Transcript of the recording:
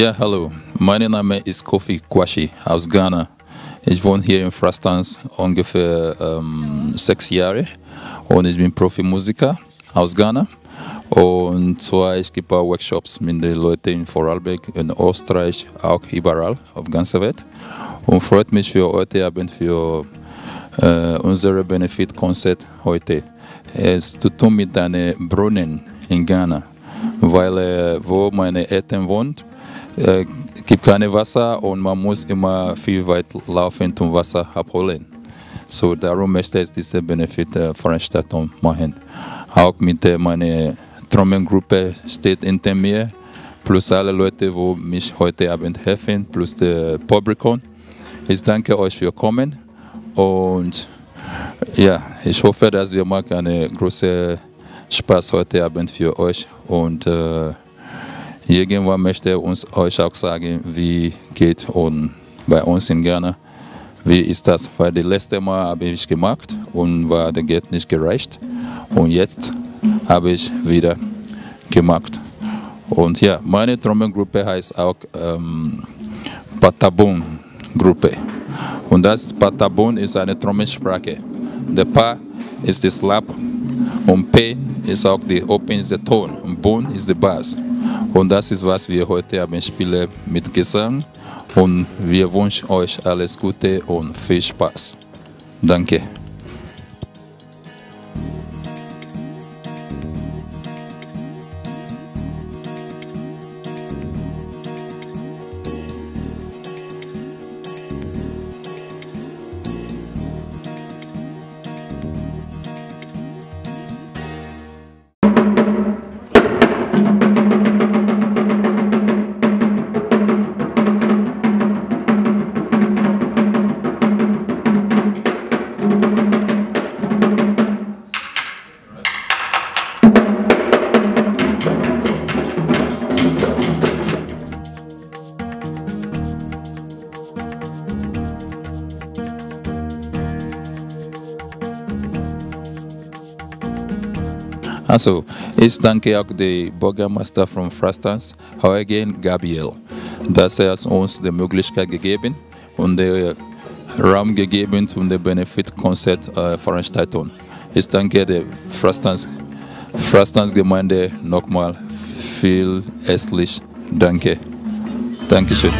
Ja, hallo. Mein Name ist Kofi Kwashi aus Ghana. Ich wohne hier in Frastans ungefähr ähm, sechs Jahre und ich bin Profimusiker aus Ghana. Und zwar, ich gebe Workshops mit den Leuten in Vorarlberg, in Österreich, auch überall auf der ganzen Welt. Und freut mich für heute Abend für äh, unser Benefit-Konzert heute. Es zu tun mit einem Brunnen in Ghana, weil äh, wo meine Eltern wohnen, äh, gibt keine Wasser und man muss immer viel weit laufen um Wasser abholen. So darum möchte ich diese Benefit-Veranstaltung machen. Auch mit äh, meiner Trommengruppe steht hinter mir, plus alle Leute, die mich heute Abend helfen, plus der Publikum. Ich danke euch für Kommen und ja, ich hoffe, dass wir machen einen großen Spaß heute Abend für euch und äh, irgendwann möchte uns euch auch sagen, wie geht und bei uns in Ghana, wie ist das, weil das letzte Mal habe ich gemacht und war der Geld nicht gereicht und jetzt habe ich wieder gemacht. Und ja, meine Trommengruppe heißt auch ähm, Patabon Gruppe. Und das Patabon ist eine Trommelsprache. Der Pa ist der Slap und P ist auch die Open ist der Ton und Bon ist der Bass. Und das ist, was wir heute haben spielen mit Gesang. Und wir wünschen euch alles Gute und viel Spaß. Danke. Also, ich danke auch dem Bürgermeister von Frastans, Eugen Gabriel, dass er uns die Möglichkeit gegeben und den Raum gegeben zum Benefit-Konzert-Veranstaltung. Ich danke der Frastans, Frastans Gemeinde nochmal viel herzlich Danke. Dankeschön.